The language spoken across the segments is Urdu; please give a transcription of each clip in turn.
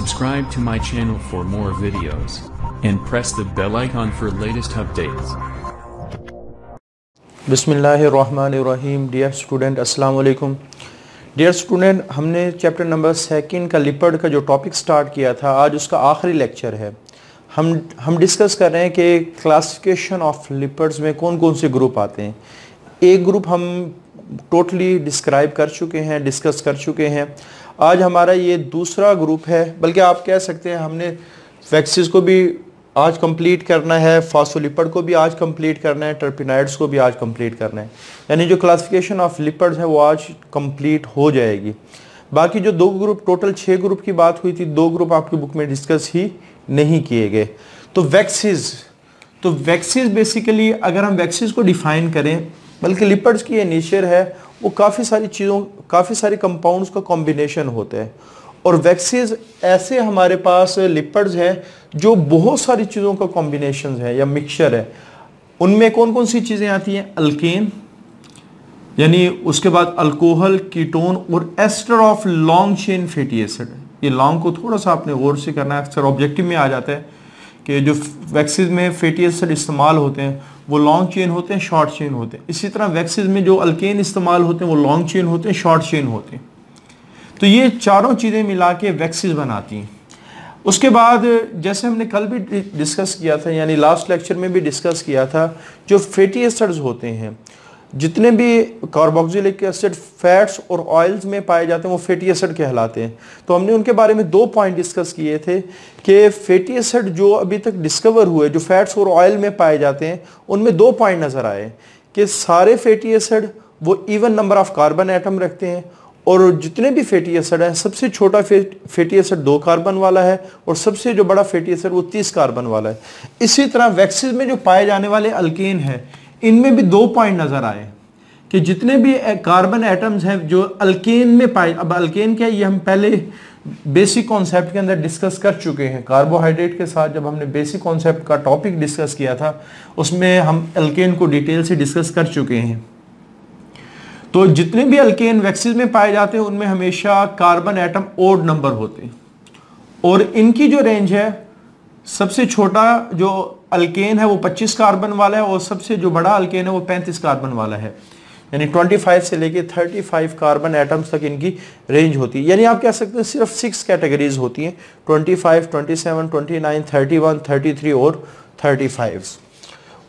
Subscribe to my channel for more videos, and press the bell icon for latest updates. بسم اللہ الرحمن الرحیم ڈیئر اسٹوڈنٹ السلام علیکم ڈیئر اسٹوڈنٹ ہم نے چیپٹر نمبر سیکنڈ کا لپڑ کا جو ٹاپک سٹارٹ کیا تھا آج اس کا آخری لیکچر ہے ہم ہم ڈسکس کر رہے ہیں کہ کلاسفیکیشن آف لپڑز میں کون کون سے گروپ آتے ہیں ایک گروپ ہم ٹوٹلی ڈسکرائب کر چکے ہیں ڈسکس کر چکے ہیں آج ہمارا یہ دوسرا گروپ ہے، بلکہ آپ کہہ سکتے ہیں ہم نے ویکسز کو بھی آج کمپلیٹ کرنا ہے فاسولیپڈ کو بھی آج کمپلیٹ کرنا ہے ٹرپینائڈس کو بھی آج کمپلیٹ کرنا ہے۔ یعنی جو کلاسفیکیشن آف لپڈز ہیں وہ آج کمپلیٹ ہو جائے گی۔ باقی جو دو گروپ ٹوٹل چھ گروپ کی بات ہوئی تھی، دو گروپ آپ کی بک میں ڈسکس ہی نہیں کیے گئے۔ تو ویکسز تو ویکسز بیسیکلی اگر ہم ویکسز کو ڈیفائن کریں، بلکہ لپڈز کی یہ نیچر ہے وہ کافی ساری چیزوں، کافی ساری کمپاؤنڈز کا کمبینیشن ہوتا ہے اور ویکسیز ایسے ہمارے پاس لپڈز ہیں جو بہت ساری چیزوں کا کمبینیشنز ہیں یا مکشر ہے۔ ان میں کون کون سی چیزیں آتی ہیں؟ الکین یعنی اس کے بعد الکوہل کیٹون اور ester of long chain fatty acid یہ لانگ کو تھوڑا سا آپ نے غور سے کرنا ہے، اکثر آبجیکٹو میں آ جاتا ہے کہ جو ویکسیز میں فیٹی ایسڈ استعمال ہوتے ہیں وہ لانگ چین ہوتے ہیں شارٹ چین ہوتے ہیں. اسی طرح ویکسز میں جو الکین استعمال ہوتے ہیں وہ لانگ چین ہوتے ہیں شارٹ چین ہوتے ہیں. تو یہ چاروں چیزیں ملا کے ویکسز بناتی ہیں. اس کے بعد جیسے ہم نے کل بھی ڈسکس کیا تھا یعنی لاسٹ لیکچر میں بھی ڈسکس کیا تھا، جو فیٹی ایسڈز ہوتے ہیں جتنے بھی کاربوکزیلک ایسڈ فیٹس اور آئلز میں پائے جاتے ہیں وہ فیٹی ایسڈ کہلاتے ہیں۔ تو ہم نے ان کے بارے میں دو پوائنٹ ڈسکس کیے تھے کہ فیٹی ایسڈ جو ابھی تک ڈسکور ہوئے، جو فیٹس اور آئل میں پائے جاتے ہیں، ان میں دو پوائنٹ نظر آئے کہ سارے فیٹی ایسڈ وہ even number of carbon atom رکھتے ہیں اور جتنے بھی فیٹی ایسڈ ہیں، سب سے چھوٹا فیٹی ایسڈ دو کاربن والا ہے اور سب سے جو بڑا فیٹی ایسڈ وہ تیس کاربن والا ہے۔ اسی طرح ویکسز میں جو پائے جانے والے الکین ہیں ان میں بھی دو پوائنٹ نظر آئے کہ جتنے بھی کاربن ایٹمز ہیں جو الکین میں پائے اب الکین کیا یہ ہم پہلے بیسک کانسیپٹ کے اندر ڈسکس کر چکے ہیں۔ کاربوہائیڈریٹ کے ساتھ جب ہم نے بیسک کانسیپٹ کا ٹاپک ڈسکس کیا تھا، اس میں ہم الکین کو ڈیٹیل سے ڈسکس کر چکے ہیں۔ تو جتنے بھی الکین ویکسز میں پائے جاتے ہیں، ان میں ہمیشہ کاربن ایٹم اوڈ نمبر ہوتے ہیں۔ اور ان کی جو رینج ہے سب سے چھوٹا جو الکین ہے وہ پچیس کاربن والا ہے اور سب سے جو بڑا الکین ہے وہ پینتیس کاربن والا ہے۔ یعنی 25 سے لے کے 35 کاربن ایٹمز تک ان کی رینج ہوتی ہے۔ یعنی آپ کہہ سکتے ہیں صرف سکس کیٹیگریز ہوتی ہیں۔ 25, 27, 29, 31, 33 اور 35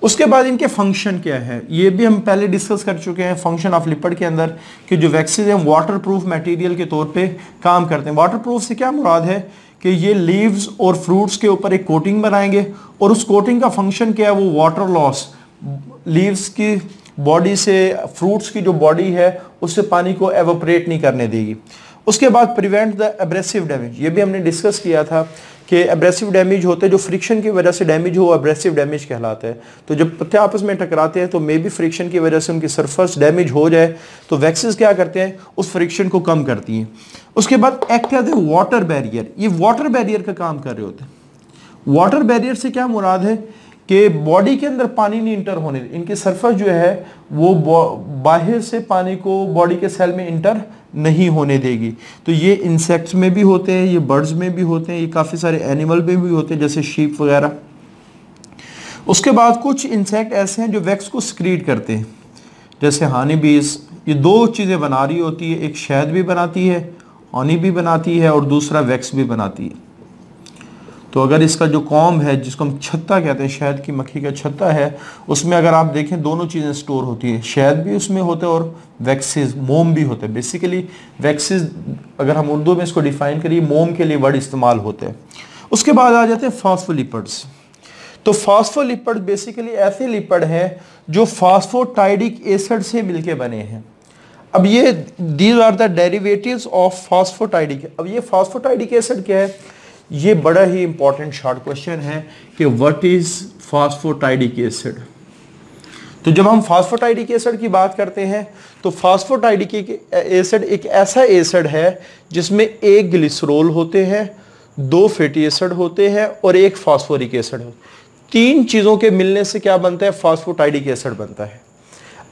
اس کے بعد ان کے فنکشن کیا ہے؟ یہ بھی ہم پہلے ڈسکس کر چکے ہیں فنکشن آف لپڑ کے اندر کہ جو ویکسیز ہیں واٹر پروف میٹیریل کے طور پہ کام کرتے ہیں۔ واٹر پروف سے کیا مراد ہے؟ کہ یہ لیوز اور فروٹس کے اوپر ایک کوٹنگ بنائیں گے اور اس کوٹنگ کا فنکشن کیا ہے وہ واٹر لاس لیوز کی باڈی سے فروٹس کی جو باڈی ہے، اس سے پانی کو ایوپریٹ نہیں کرنے دے گی۔ اس کے بعد پریونٹ دا ایبریسو ڈیمیج یہ بھی ہم نے ڈسکس کیا تھا کہ ایبریسو ڈیمیج ہوتے جو فرکشن کی وجہ سے ڈیمیج ہو ایبریسو ڈیمیج کہلاتے ہیں۔ تو جب پتے آپس میں ٹکراتے ہیں تو مے بی فرکشن کی وجہ سے ان کی سرفس ڈیمیج ہو جائے۔ تو ویکسز کیا کرتے ہیں؟ اس فرکشن کو کم کرتی ہیں۔ اس کے بعد ایکٹ ہے واٹر بیریئر یہ واٹر بیریئر کا کام کر رہے ہوتے ہیں۔ واٹر بیریئر سے کیا مراد ہے؟ کہ باڈی کے اندر پانی نہیں انٹر ہونے، ان کی سرفس جو ہے وہ باہر سے پانی کو باڈی کے سیل میں انٹر نہیں ہونے دے گی۔ تو یہ انسیکٹس میں بھی ہوتے ہیں، یہ برڈز میں بھی ہوتے ہیں، یہ کافی سارے اینیمل میں بھی ہوتے ہیں، جیسے شیپ وغیرہ۔ اس کے بعد کچھ انسیکٹ ایسے ہیں جو ویکس کو سکریٹ کرتے ہیں۔ جیسے ہانی بیز یہ دو چیزیں بنا رہی ہوتی ہے ایک شہد بھی بناتی ہے آنی بھی بناتی ہے اور دوسرا ویکس بھی بناتی ہے۔ تو اگر اس کا جو قوم ہے، جس کو ہم چھتہ کہتے ہیں، شہد کی مکھی کا چھتا ہے، اس میں اگر آپ دیکھیں دونوں چیزیں سٹور ہوتی ہیں۔ شہد بھی اس میں ہوتے اور ویکسز موم بھی ہوتے ہیں۔ بیسیکلی ویکسز اگر ہم اردو میں اس کو ڈیفائن کریے موم کے لیے ورڈ استعمال ہوتے ہیں۔ اس کے بعد آ جاتے ہیں فاسفو فاسفولیپڈس تو فاسفو لیپڈ بیسیکلی ایسے لیپڈ ہیں جو فاسفوٹائیڈک ایسڈ سے مل کے بنے ہیں۔ اب یہ these are the derivatives of phosphatidic اب یہ فاسفوٹائیڈک ایسڈ کیا ہے؟ یہ بڑا ہی امپورٹنٹ شارٹ کوشچن ہے کہ وٹ از فاسفوٹائیڈک ایسڈ تو جب ہم فاسفوٹائیڈک ایسڈ کی بات کرتے ہیں، تو فاسفوٹائیڈک ایسڈ ایک ایسا ایسڈ ہے جس میں ایک گلیسرول ہوتے ہیں، دو فیٹی ایسڈ ہوتے ہیں اور ایک فاسفورک ایسڈ ہوتے ہیں۔ تین چیزوں کے ملنے سے کیا بنتا ہے؟ فاسفوٹائڈک ایسڈ بنتا ہے۔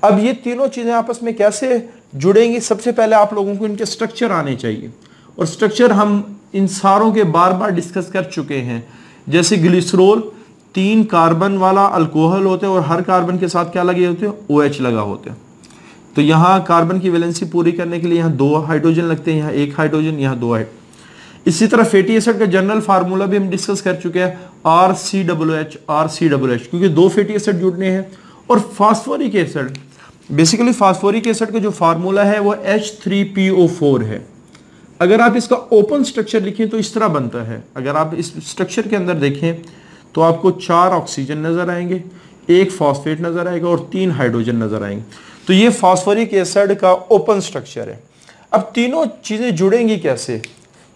اب یہ تینوں چیزیں آپس میں کیسے جڑیں گی؟ سب سے پہلے آپ لوگوں کو ان کے سٹرکچر آنے چاہیے۔ اور سٹرکچر ہم ان ساروں کے بار بار ڈسکس کر چکے ہیں۔ جیسے گلیسرول، تین کاربن والا الکوہل ہوتے ہیں اور ہر کاربن کے ساتھ کیا لگے ہوتے ہیں؟ او ایچ لگا ہوتے ہیں۔ تو یہاں کاربن کی ویلنسی پوری کرنے کے لیے یہاں دو ہائیڈروجن لگتے ہیں، یہاں ایک ہائیڈروجن یہاں دو ہائیڈروجن اسی طرح فیٹی ایسڈ کا جنرل فارمولا بھی ہم ڈسکس کر چکے ہیں۔ R C W H R C W H کیونکہ دو فیٹی ایسڈ جڑنے ہیں۔ اور phosphoric acid basically phosphoric acid کا جو فارمولا ہے وہ H three P O four ہے۔ اگر آپ اس کا اوپن سٹرکچر لکھیں تو اس طرح بنتا ہے۔ اگر آپ اس سٹرکچر کے اندر دیکھیں تو آپ کو چار آکسیجن نظر آئیں گے، ایک فاسفیٹ نظر آئے گا اور تین ہائیڈروجن نظر آئیں گے۔ تو یہ فاسفورک ایسڈ کا اوپن سٹرکچر ہے۔ اب تینوں چیزیں جڑیں گی کیسے؟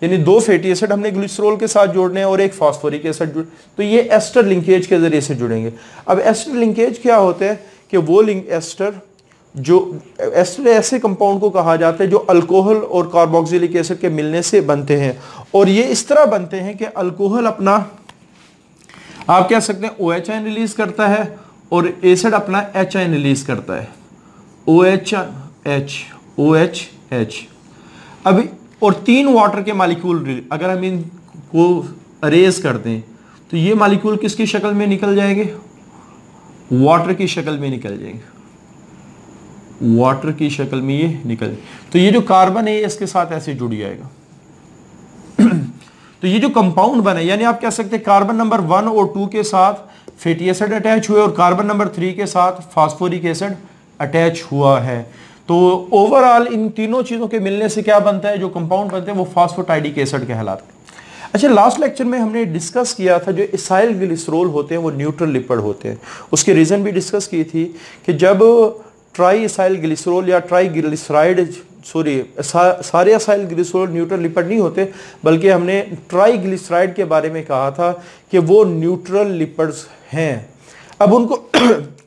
یعنی دو فیٹی ایسڈ ہم نے گلیسرول کے ساتھ جوڑنے ہیں اور ایک فاسفورک ایسڈ جوڑ تو یہ ایسٹر لنکیج کے ذریعے سے جڑیں گے۔ اب ایسٹر لنکیج کیا ہوتا ہے کہ وہ ایسٹر جو ایسے ایسے کمپاؤنڈ کو کہا جاتا ہے جو الکوہل اور کاربوکسیلک ایسڈ کے ملنے سے بنتے ہیں۔ اور یہ اس طرح بنتے ہیں کہ الکوہل اپنا آپ کہہ سکتے ہیں او ایچ آئن ریلیز کرتا ہے اور ایسڈ اپنا ایچ آئن ریلیز کرتا ہے۔ O H H O H H اب اور تین واٹر کے مالیکول اگر ہم ان کو اریز کر دیں تو یہ مالیکول کس کی شکل میں نکل جائیں گے؟ واٹر کی شکل میں نکل جائیں گے۔ واٹر کی شکل میں یہ نکل تو یہ جو کاربن ہے اس کے ساتھ ایسے جڑی آئے گا۔ تو یہ جو کمپاؤنڈ بنے یعنی آپ کہہ سکتے ہیں کاربن نمبر ون اور ٹو کے ساتھ فیٹی ایسڈ اٹیچ ہوئے اور کاربن نمبر تھری کے ساتھ فاسفورک ایسڈ اٹیچ ہوا ہے۔ تو اوورال ان تینوں چیزوں کے ملنے سے کیا بنتا ہے؟ جو کمپاؤنڈ بنتے ہیں، وہ فاسفوٹائیڈک ایسڈ کہلاتے ہیں۔ اچھا لاسٹ لیکچر میں ہم نے ڈسکس کیا تھا جو اسائل گلیسرول ہوتے ہیں، وہ نیوٹرل لپڑ ہوتے ہیں۔ اس کے ریزن بھی ڈسکس کی تھی کہ جب ٹرائی اسائل گلیسرول یا ٹرائی گلیسرائڈ سوری سارے اسائل گلیسرول نیوٹرل لپڈ نہیں ہوتے بلکہ ہم نے ٹرائی گلیسرائڈ کے بارے میں کہا تھا کہ وہ نیوٹرل لپڈز ہیں اب ان کو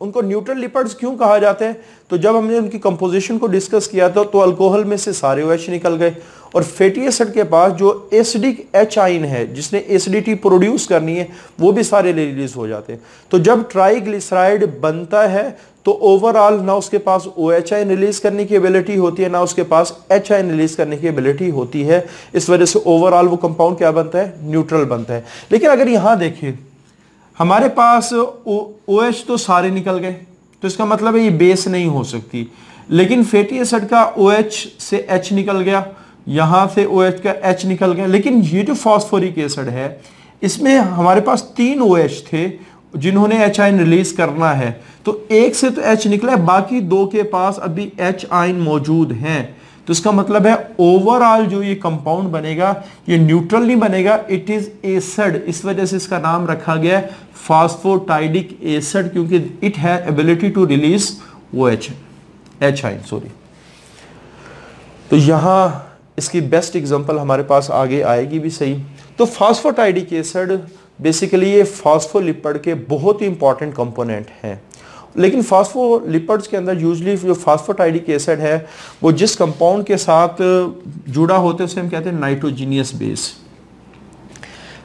ان کو نیوٹرل لپڈز کیوں کہا جاتے ہیں تو جب ہم نے ان کی کمپوزیشن کو ڈسکس کیا تھا تو الکوہل میں سے سارے ویش نکل گئے اور فیٹی ایسڈ کے پاس جو ایسڈک ایچ آئین ہے، جس نے ایسڈیٹی پروڈیوس کرنی ہے، وہ بھی سارے ریلیز ہو جاتے ہیں۔ تو جب ٹرائی گلیسرائیڈ بنتا ہے، تو اوورال نہ اس کے پاس او ایچ آئین ریلیز کرنے کی ابیلیٹی ہوتی ہے، نہ اس کے پاس ایچ آئین ریلیز کرنے کی ابیلیٹی ہوتی ہے۔ اس وجہ سے اوورال وہ کمپاؤنڈ کیا بنتا ہے؟ نیوٹرل بنتا ہے۔ لیکن اگر یہاں دیکھیں، ہمارے پاس او ایچ تو سارے نکل گئے۔ تو اس کا مطلب ہے یہ بیس نہیں ہو سکتی۔ لیکن فیٹی ایسڈ کا او ایچ سے ایچ نکل گیا۔ تو یہاں سے او ایچ کا ایچ نکل گیا۔ لیکن یہ جو فاسفورک ایسڈ ہے، اس میں ہمارے پاس تین او ایچ تھے جنہوں نے ایچ آئین ریلیز کرنا ہے۔ تو ایک سے تو ایچ نکلا ہے، باقی دو کے پاس ابھی ایچ آئین موجود ہیں۔ تو اس کا مطلب ہے اوورال جو یہ کمپاؤنڈ بنے گا، یہ نیوٹرل نہیں بنے گا اٹ از ایسڈ اس وجہ سے اس کا نام رکھا گیا ہے فاسفوٹائیڈک ایسڈ کیونکہ اٹ ہے ability to release O H H ion sorry تو یہاں اس کی بیسٹ اگزمپل ہمارے پاس آگے آئے گی بھی صحیح۔ تو فاسفوٹائیڈک ایسڈ بیسیکلی یہ فاسفولیپڈ کے بہت ہی امپورٹنٹ کمپوننٹ ہیں۔ لیکن فاسفو لپڈز کے اندر یوزلی جو فاسفوٹائیڈک ایسڈ ہے، وہ جس کمپاؤنڈ کے ساتھ جڑا ہوتے اسے ہم کہتے ہیں نائٹروجینیس بیس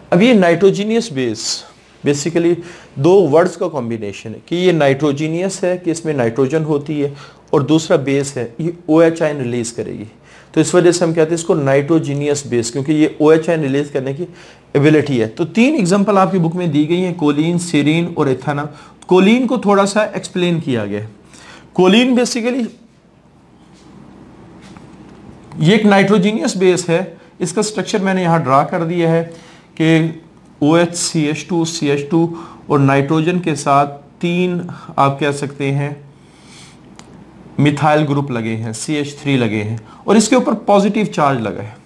اب یہ نائٹروجینیس بیس بیسیکلی دو ورڈز کا کمبینیشن ہے، کہ یہ نائٹروجینیس ہے، کہ اس میں نائٹروجن ہوتی ہے، اور دوسرا بیس ہے، یہ او ایچ آئن ریلیز کرے گی۔ تو اس وجہ سے ہم کہتے ہیں اس کو نائٹوجینیس بیس کیونکہ یہ او ایچ این ریلیز کرنے کی ایبیلیٹی ہے۔ تو تین اگزمپل آپ کی بک میں دی گئی ہیں کولین سیرین اور ایتھانا کولین کو تھوڑا سا ایکسپلین کیا گیا۔ ہے کولین بیسیکلی یہ ایک نائٹروجینیس بیس ہے۔ اس کا سٹرکچر میں نے یہاں ڈرا کر دیا ہے کہ O H C H two C H two اور نائٹروجن کے ساتھ تین آپ کہہ سکتے ہیں میتھائل گروپ لگے ہیں سی ایچ تھری لگے ہیں، اور اس کے اوپر پوزیٹیو چارج لگا ہے۔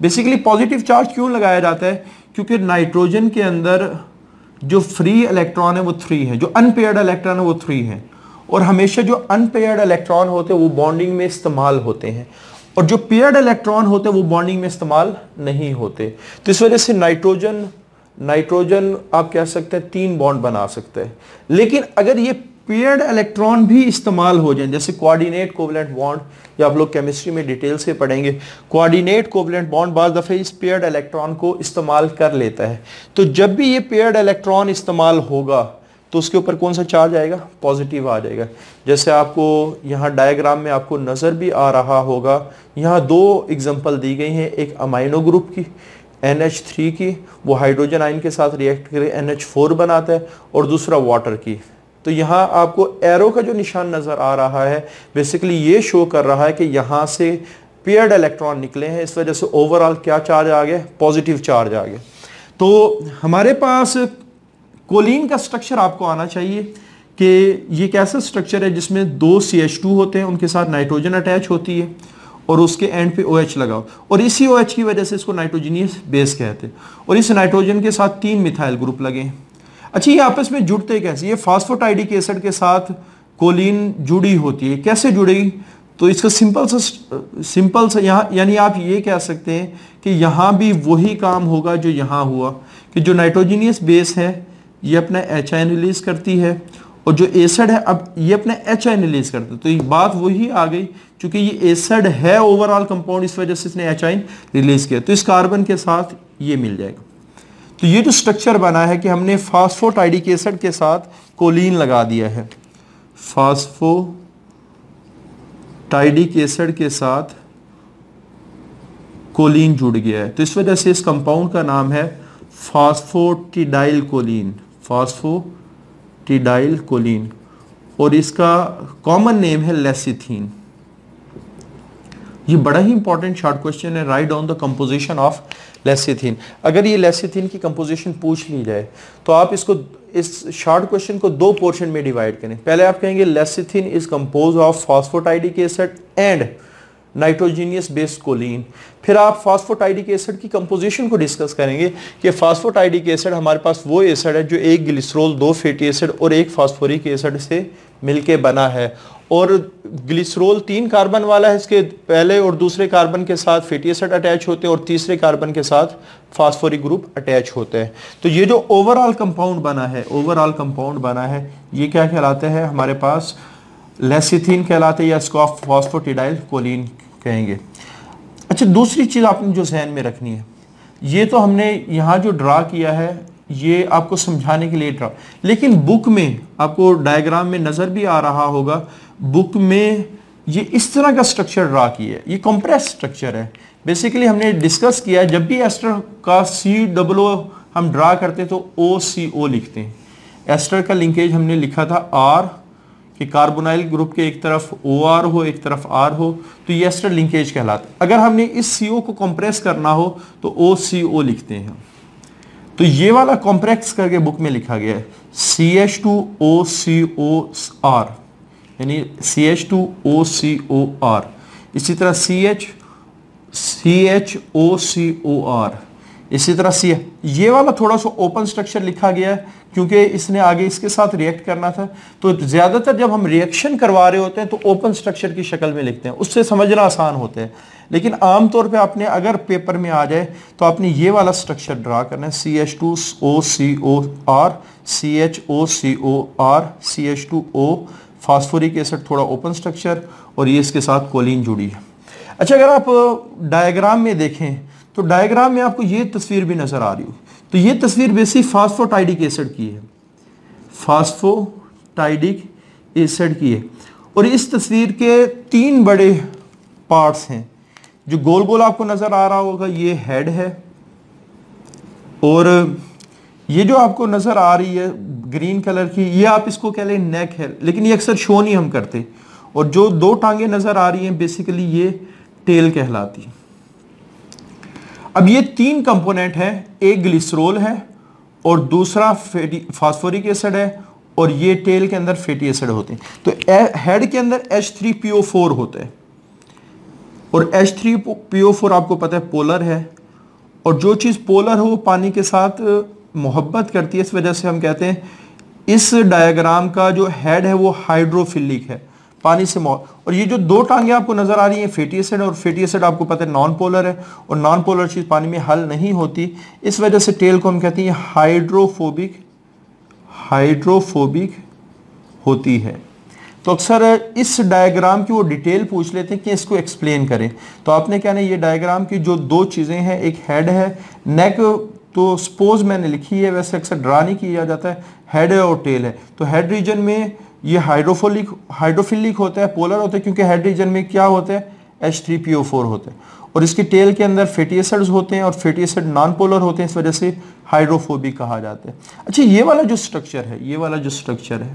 بیسیکلی پازیٹیو چارج کیوں لگایا جاتا ہے؟ کیونکہ نائٹروجن کے اندر جو فری الیکٹران ہے وہ تھری ہیں، جو ان پیئرڈ الیکٹران ہے وہ تھری ہیں۔ اور ہمیشہ جو ان پیئرڈ الیکٹران ہوتے ہیں وہ بانڈنگ میں استعمال ہوتے ہیں۔ اور جو پیئرڈ الیکٹران ہوتے ہیں وہ بانڈنگ میں استعمال نہیں ہوتے۔ تو اس وجہ سے نائٹروجن نائٹروجن آپ کہہ سکتے ہیں تین بانڈ بنا سکتے ہیں لیکن اگر یہ پیئرڈ الیکٹرون بھی استعمال ہو جائیں۔ جیسے کوارڈینیٹ کوولنٹ بانڈ یا آپ لوگ کیمسٹری میں ڈیٹیل سے پڑھیں گے۔ کوارڈینیٹ کوولنٹ بانڈ بعض دفعہ اس پیئرڈ الیکٹرون کو استعمال کر لیتا ہے۔ تو جب بھی یہ پیئرڈ الیکٹرون استعمال ہوگا، تو اس کے اوپر کون سا چارج آئے گا؟ پازیٹیو آ جائے گا۔ جیسے آپ کو یہاں ڈائیگرام میں آپ کو نظر بھی آ رہا ہوگا۔ یہاں دو اگزامپل دی گئی ہیں، ایک امائنو گروپ کی این ایچ تھری کی، وہ ہائیڈروجن آئن کے ساتھ ریئیکٹ کرے این ایچ فور بناتا ہے اور دوسرا واٹر کی۔ تو یہاں آپ کو ایرو کا جو نشان نظر آ رہا ہے بیسیکلی یہ شو کر رہا ہے کہ یہاں سے پیئرڈ الیکٹران نکلے ہیں، اس وجہ سے اوورال کیا چارج آ گیا پوزیٹیو چارج آ گیا. تو ہمارے پاس کولین کا سٹرکچر آپ کو آنا چاہیے کہ یہ ایک ایسا سٹرکچر ہے جس میں دو سی ایچ ٹو ہوتے ہیں، ان کے ساتھ نائٹروجن اٹیچ ہوتی ہے اور اس کے اینڈ پہ او ایچ لگاؤ. اور اسی او ایچ کی وجہ سے اس کو نائٹروجینیس بیس کہتے ہیں. اور اس نائٹروجن کے ساتھ تین میتھائل گروپ لگے ہیں. اچھا یہ آپس میں جڑتے کیسے؟ یہ فاسفوٹائڈک ایسڈ کے ساتھ کولین جڑی ہوتی ہے۔ کیسے جڑے گی؟ تو اس کا سمپل سا سمپل سا، یہاں یعنی آپ یہ کہہ سکتے ہیں کہ یہاں بھی وہی کام ہوگا جو یہاں ہوا، کہ جو نائٹروجینیس بیس ہے، یہ اپنا ایچ آئی ریلیز کرتی ہے، اور جو ایسڈ ہے، اب یہ اپنا ایچ آئی ریلیز کرتا ہے۔ تو یہ بات وہی آ گئی، چونکہ یہ ایسڈ ہے اوورال کمپاؤنڈ اس وجہ سے اس نے ایچ آئی ریلیز کیا۔ تو اس کاربن کے ساتھ یہ مل جائے گا۔ تو یہ جو سٹرکچر بنا ہے کہ ہم نے فاسفو ٹائڈک ایسڈ کے ساتھ کولین لگا دیا ہے۔ فاسفو ٹائڈک ایسڈ کے ساتھ کولین جڑ گیا ہے۔ تو اس وجہ سے اس کمپاؤنڈ کا نام ہے فاسفو ٹیڈائل کولین فاسفو ٹیڈائل کولین اور اس کا کامن نیم ہے لیسیتھین یہ بڑا ہی امپورٹنٹ شارٹ کوشچن ہے write down the composition of lecithin اگر یہ لیسیتھین کی کمپوزیشن پوچھ لی جائے، تو آپ اس کو اس شارٹ کوشچن کو دو پورشن میں ڈیوائیڈ کریں۔ پہلے آپ کہیں گے lecithin is compose of phosphatidic acid and nitrogenous base choline پھر آپ فاسفوٹائڈک ایسڈ کی کمپوزیشن کو ڈسکس کریں گے کہ فاسفوٹائڈک ایسڈ ہمارے پاس وہ ایسڈ ہے جو ایک گلیسرول دو فیٹی ایسڈ اور ایک فاسفورک ایسڈ سے مل کے بنا ہے۔ اور گلیسرول تین کاربن والا ہے، اس کے پہلے اور دوسرے کاربن کے ساتھ فیٹی ایسڈ اٹیچ ہوتے ہیں اور تیسرے کاربن کے ساتھ فاسفورک گروپ اٹیچ ہوتے ہیں۔ تو یہ جو اوورال کمپاؤنڈ بنا ہے اوورال کمپاؤنڈ بنا ہے، یہ کیا کہلاتے ہیں؟ ہمارے پاس لیسیتھین کہلاتے ہیں یا اس کو فاسفوٹیڈائل کولین کہیں گے۔ اچھا دوسری چیز آپ نے جو ذہن میں رکھنی ہے، یہ تو ہم نے یہاں جو ڈرا کیا ہے، یہ آپ کو سمجھانے کے لیے ڈرا۔ لیکن بک میں آپ کو ڈائیگرام میں نظر بھی آ رہا ہوگا بک میں یہ اس طرح کا سٹرکچر ڈرا کیا ہے، یہ کمپریس سٹرکچر ہے۔ بیسیکلی ہم نے ڈسکس کیا ہے جب بھی ایسٹر کا سی ڈبلو ہم ڈرا کرتے تو او سی او لکھتے ہیں۔ ایسٹر کا لنکیج ہم نے لکھا تھا آر کہ کاربونائل گروپ کے ایک طرف او آر ہو، ایک طرف آر ہو، تو یہ ایسٹر لنکیج کہلاتا اگر ہم نے اس سی او کو کمپریس کرنا ہو تو او سی او لکھتے ہیں تو یہ والا کمپریکس کر کے بک میں لکھا گیا ہے۔ C H two O C O R یعنی C H two O C O R اسی طرح C H C H O C O R اسی طرح سی یہ والا تھوڑا سا اوپن سٹرکچر لکھا گیا ہے کیونکہ اس نے آگے اس کے ساتھ ریئیکٹ کرنا تھا. تو زیادہ تر جب ہم ریئیکشن کروا رہے ہوتے ہیں تو اوپن سٹرکچر کی شکل میں لکھتے ہیں. اس سے سمجھنا آسان ہوتے ہیں لیکن عام طور پہ آپ نے اگر پیپر میں آ جائے تو آپ نے یہ والا سٹرکچر ڈرا کرنا ہے. C H two O C O R C H O C O R C H two O phosphoric acid تھوڑا اوپن سٹرکچر اور یہ اس کے ساتھ کولین جڑی ہے۔ اچھا اگر آپ ڈائیگرام میں دیکھیں تو ڈائیگرام میں آپ کو یہ تصویر بھی نظر آ رہی ہو۔ تو یہ تصویر بیسی فاسفوٹائڈک ایسڈ کی ہے۔ فاسفوٹائڈک ایسڈ کی ہے۔ اور اس تصویر کے تین بڑے پارٹس ہیں۔ جو گول گول آپ کو نظر آ رہا ہوگا، یہ ہیڈ ہے۔ اور یہ جو آپ کو نظر آ رہی ہے گرین کلر کی، یہ آپ اس کو کہہ لیں نیک ہے لیکن یہ اکثر شو نہیں ہم کرتے۔ اور جو دو ٹانگیں نظر آ رہی ہیں بیسیکلی یہ ٹیل کہلاتی۔ اب یہ تین کمپوننٹ ہے ایک گلیسرول ہے اور دوسرا فاسفورک ایسڈ ہے، اور یہ ٹیل کے اندر فیٹی ایسڈ ہوتے ہیں۔ تو ہیڈ کے اندر H three P O four ہوتا ہے اور H three P O four آپ کو پتا ہے پولر ہے۔ اور جو چیز پولر ہو وہ پانی کے ساتھ محبت کرتی ہے، اس وجہ سے ہم کہتے ہیں اس ڈائیگرام کا جو ہیڈ ہے وہ ہائیڈروفلک ہے، پانی سے مو، اور یہ جو دو ٹانگیں آپ کو نظر آ رہی ہیں فیٹی ایسڈ اور فیٹی ایسڈ آپ کو پتہ ہے نان پولر ہے، اور نان پولر چیز پانی میں حل نہیں ہوتی۔ اس وجہ سے ٹیل کو ہم کہتے ہیں ہائیڈروفوبک ہائیڈروفوبک ہوتی ہے۔ تو اکثر اس ڈائیگرام کی وہ ڈیٹیل پوچھ لیتے ہیں کہ اس کو ایکسپلین کریں۔ تو آپ نے کہنا یہ ڈائیگرام کی جو دو چیزیں ہیں، ایک ہیڈ ہے نیک تو سپوز میں نے لکھی ہے، ویسے اکثر ڈرا نہیں کیا جاتا ہے، ہیڈ ہے اور ٹیل ہے۔ تو ہیڈ ریجن میں یہ ہائیڈروفولک ہائیڈروفلک ہوتا ہے، پولر ہوتا ہے، کیونکہ ہیڈ ریجن میں کیا ہوتا ہے؟ H three P O four ہوتے ہیں اور اس کی ٹیل کے اندر فیٹی ایسڈز ہوتے ہیں اور فیٹی ایسڈ نان پولر ہوتے ہیں، اس وجہ سے ہائیڈروفوبک کہا جاتا ہے۔ اچھا یہ والا جو سٹرکچر ہے، یہ والا جو سٹرکچر ہے،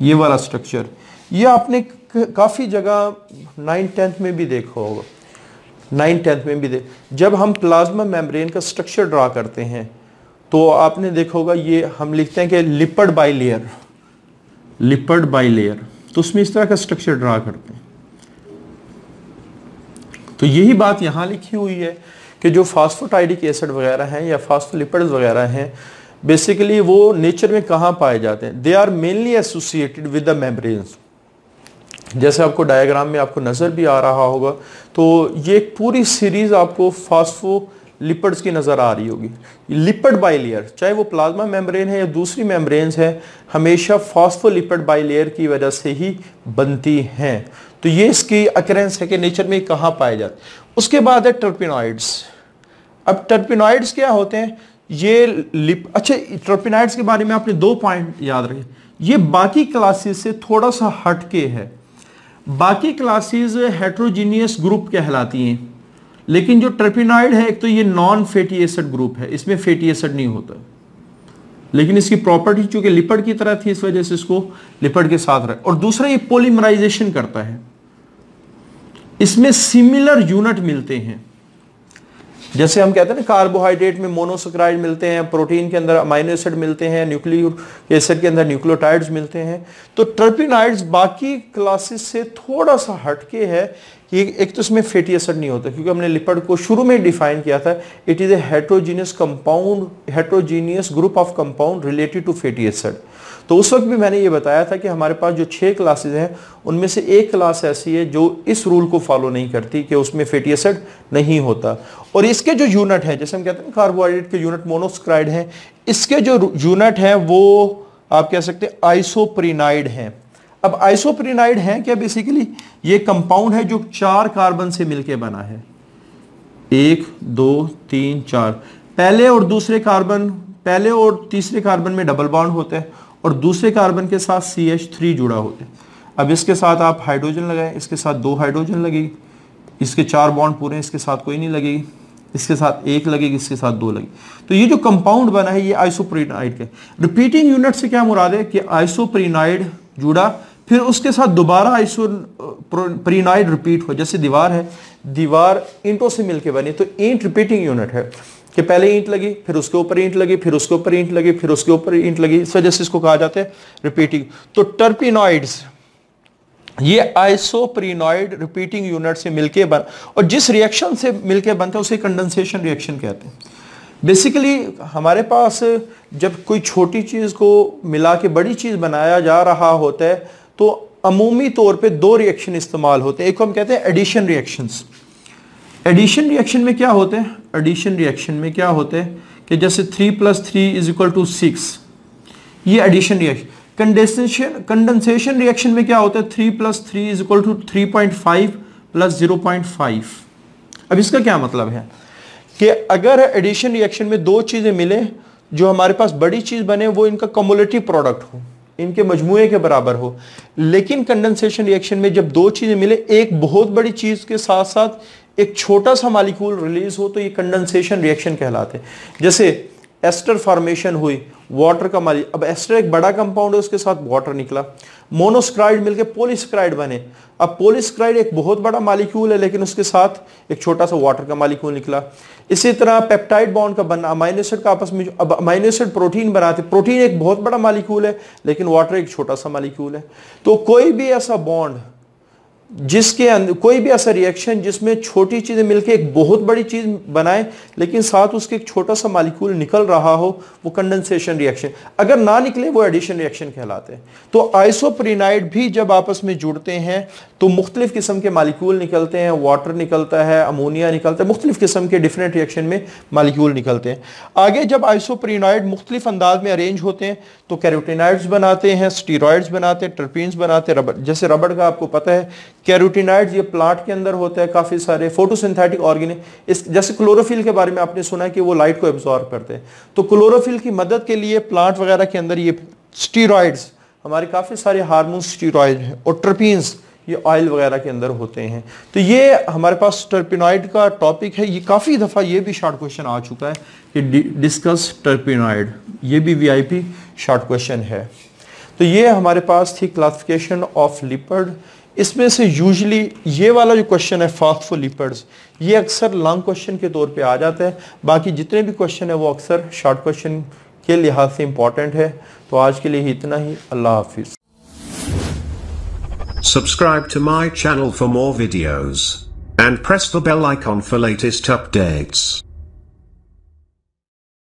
یہ والا سٹرکچر یہ آپ نے کافی جگہ نائن ٹینتھ میں بھی دیکھا ہوگا۔ نائن ٹینتھ میں بھی دیکھ جب ہم پلازما میمبرین کا سٹرکچر ڈرا کرتے ہیں، تو آپ نے دیکھا ہوگا یہ ہم لکھتے ہیں کہ lipid bilayer, lipid bilayer, تو اس میں اس طرح کا سٹرکچر ڈرا کرتے ہیں۔ تو یہی بات یہاں لکھی ہوئی ہے کہ جو فاسفوٹائڈک ایسڈ وغیرہ ہیں یا فاسفولپڈ وغیرہ ہیں بیسیکلی وہ نیچر میں کہاں پائے جاتے ہیں؟ They are mainly associated with the membranes جیسے آپ کو ڈائیگرام میں آپ کو نظر بھی آ رہا ہوگا، تو یہ ایک پوری سیریز آپ کو فاسفو لپڈز کی نظر آ رہی ہوگی۔ لپڈ بائی لیئر چاہے وہ پلازما میمبرین ہے یا دوسری میمبرینز ہے ہمیشہ فاسفو لپڈ بائی لیئر کی وجہ سے ہی بنتی ہیں۔ تو یہ اس کی اکرنس ہے کہ نیچر میں کہاں پائے جاتے اس کے بعد ہے ٹرپینوائڈز اب ٹرپینوائڈز کیا ہوتے ہیں؟ یہ لپ اچھا ٹرپینوائڈز کے بارے میں آپ نے دو پوائنٹ یاد رکھے۔ یہ باقی کلاسز سے تھوڑا سا ہٹ کے ہے۔ باقی کلاسز ہیٹروجینیس گروپ کہلاتی ہیں۔ لیکن جو ٹرپینائڈ ہے، ایک تو یہ نان فیٹی ایسڈ گروپ ہے، اس میں فیٹی ایسڈ نہیں ہوتا۔ لیکن اس کی پراپرٹی چونکہ لپڑ کی طرح تھی اس وجہ سے اس کو لپڑ کے ساتھ رہے اور دوسرا، یہ پولیمرائزیشن کرتا ہے۔ اس میں سملر یونٹ ملتے ہیں۔ جیسے ہم کہتے ہیں نا کاربوہائیڈریٹ میں مونوسکرائڈ ملتے ہیں، پروٹین کے اندر امائنو ایسڈ ملتے ہیں، نیوکلیور ایسڈ کے اندر نیوکلوٹائڈز ملتے ہیں۔ تو ٹرپینائڈز باقی کلاسز سے تھوڑا سا ہٹ کے ہے یہ ایک تو اس میں فیٹی ایسڈ نہیں ہوتا کیونکہ ہم نے لپڈ کو شروع میں ڈیفائن کیا تھا it is a heterogeneous compound heterogeneous group of compound related to fatty acid تو اس وقت بھی میں نے یہ بتایا تھا کہ ہمارے پاس جو چھ کلاسز ہیں، ان میں سے ایک کلاس ایسی ہے جو اس رول کو فالو نہیں کرتی کہ اس میں فیٹی ایسڈ نہیں ہوتا۔ اور اس کے جو یونٹ ہیں، جیسے ہم کہتے ہیں کاربوہائیڈریٹ کے یونٹ مونوسکرائڈ ہیں، اس کے جو یونٹ ہیں وہ آپ کہہ سکتے ہیں آئسوپرینائڈ ہیں۔ اب آئسوپرینائڈ ہیں کیا بیسیکلی یہ کمپاؤنڈ ہے جو چار کاربن سے مل کے بنا ہے۔ ایک، دو، تین، چار۔ پہلے اور دوسرے کاربن پہلے اور تیسرے کاربن میں ڈبل بانڈ ہوتا ہے اور دوسرے کاربن کے ساتھ سی ایچ تھری جڑا ہوتا ہے اب اس کے ساتھ آپ ہائیڈروجن لگائیں، اس کے ساتھ دو ہائیڈروجن لگے گی۔ اس کے چار بانڈ پورے ہیں، اس کے ساتھ کوئی نہیں لگے گی۔ اس کے ساتھ ایک لگے گی، اس کے ساتھ دو لگے تو یہ جو کمپاؤنڈ بنا ہے، یہ آئسوپرینائڈ کا ریپیٹنگ یونٹ سے کیا مراد ہے کہ آئسوپرینائڈ جڑا پھر اس کے ساتھ دوبارہ آئسو پرینائڈ ریپیٹ ہو۔ جیسے دیوار ہے، دیوار اینٹوں سے مل کے بنی تو اینٹ ریپیٹنگ یونٹ ہے کہ پہلے اینٹ لگی، پھر اس کے اوپر اینٹ لگی، پھر اس کے اوپر اینٹ لگی، پھر اس کے اوپر اینٹ لگی۔ اس وجہ سے اس کو کہا جاتا ہے ریپیٹنگ تو ٹرپینوائڈز یہ آئسو پرینوائڈ ریپیٹنگ یونٹ سے مل کے بن اور جس ریاکشن سے مل کے بنتا ہے، اسے کنڈنسیشن ریاکشن کہتے ہیں۔ بیسیکلی ہمارے پاس جب کوئی چھوٹی چیز کو ملا کے بڑی چیز بنایا جا رہا ہوتا ہے تو عمومی طور پہ دو ریئیکشن استعمال ہوتے ہیں۔ ایک کو ہم کہتے ہیں ایڈیشن ریئیکشنز ایڈیشن ریئیکشن میں کیا ہوتے ہیں؟ ایڈیشن ریئیکشن میں کیا ہوتے ہیں کہ جیسے 3 plus three is equal to six یہ addition reaction condensation condensation reaction میں کیا ہوتا ہے 3 plus three is equal to three point five plus zero point five اب اس کا کیا مطلب ہے؟ کہ اگر ایڈیشن ریئیکشن میں دو چیزیں ملیں، جو ہمارے پاس بڑی چیز بنے، وہ ان کا کمولیٹی پروڈکٹ ہو۔ ان کے مجموعے کے برابر ہو۔ لیکن کنڈنسیشن ریئیکشن میں جب دو چیزیں ملے ایک بہت بڑی چیز کے ساتھ ساتھ ایک چھوٹا سا مالیکول ریلیز ہو تو یہ کنڈنسیشن ریئیکشن کہلاتے ہیں۔ جیسے ایسٹر فارمیشن ہوئی، واٹر کا مالی، اب ایسٹر ایک بڑا کمپاؤنڈ ہے، اس کے ساتھ واٹر نکلا۔ مونوسکرائڈ مل کے پولیسکرائڈ بنے۔ اب پولیسکرائڈ ایک بہت بڑا مالیکول ہے، لیکن اس کے ساتھ ایک چھوٹا سا واٹر کا مالیکول نکلا۔ اسی طرح پیپٹائڈ بانڈ کا بننا، امائنو ایسڈ کا آپس میں جو، اب امائنو ایسڈ پروٹین بناتے، پروٹین ایک بہت بڑا مالیکول ہے، لیکن واٹر ایک چھوٹا سا مالیکول ہے۔ تو کوئی بھی ایسا بانڈ جس کے اندر کوئی بھی ایسا ریئیکشن جس میں چھوٹی چیزیں مل کے ایک بہت بڑی چیز بنائے لیکن ساتھ اس کے ایک چھوٹا سا مالیکول نکل رہا ہو، وہ کنڈنسیشن ریئیکشن اگر نہ نکلے، وہ ایڈیشن ریئیکشن کہلاتے ہیں۔ تو آئسو پرینائڈ بھی جب آپس میں جڑتے ہیں، تو مختلف قسم کے مالیکول نکلتے ہیں۔ واٹر نکلتا ہے امونیا نکلتا ہے۔ مختلف قسم کے ڈیفرنٹ ریئیکشن میں مالیکول نکلتے ہیں۔ آگے جب آئسو پرینائڈ مختلف انداز میں ارینج ہوتے ہیں، تو کیروٹینائڈز بناتے ہیں سٹیرائڈز بناتے ہیں ٹرپینز بناتے ہیں۔ ربڑ جیسے ربڑ کا آپ کو پتہ ہے کیروٹینائڈز یہ پلانٹ کے اندر ہوتا ہے کافی سارے فوٹو سنتھیٹک آرگن اس جیسے کلوروفل کے بارے میں آپ نے سنا ہے کہ وہ لائٹ کو ابزارب کرتے ہیں۔ تو کلوروفل کی مدد کے لیے پلانٹ وغیرہ کے اندر یہ سٹیرائڈز، ہمارے کافی سارے ہارمون سٹیرائڈ ہیں اور ٹرپینز یہ آئل وغیرہ کے اندر ہوتے ہیں۔ تو یہ ہمارے پاس ٹرپینوائڈ کا ٹاپک ہے۔ یہ کافی دفعہ یہ بھی شارٹ کوشچن آ چکا ہے کہ ڈسکس ٹرپینوائڈ یہ بھی وی آئی پی شارٹ کوشچن ہے۔ تو یہ ہمارے پاس تھی کلاسفکیشن آف لپڈ اس میں سے یوزلی یہ والا جو کوشچن ہے فاسفو لپڈز یہ اکثر لانگ کوشچن کے طور پہ آ جاتا ہے باقی جتنے بھی کوشچن ہے وہ اکثر شارٹ کوشچن کے لحاظ سے امپورٹنٹ ہے تو آج کے لیے اتنا ہی اللہ حافظ Subscribe to my channel for more videos. And press the bell icon for latest updates.